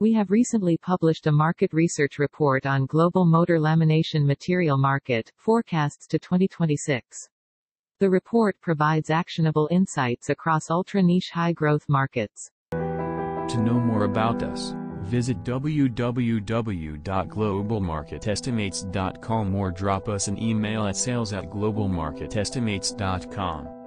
We have recently published a market research report on global motor lamination material market, forecasts to 2026. The report provides actionable insights across ultra-niche high-growth markets. To know more about us, visit www.globalmarketestimates.com or drop us an email at sales at globalmarketestimates.com.